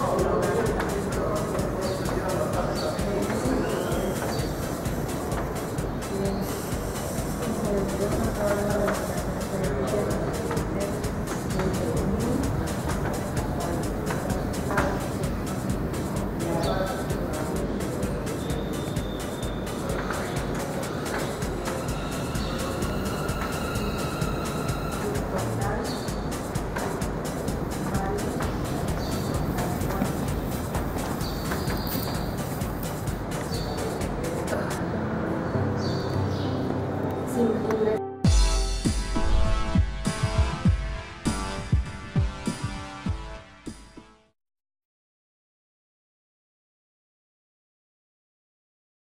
Thank you. simple.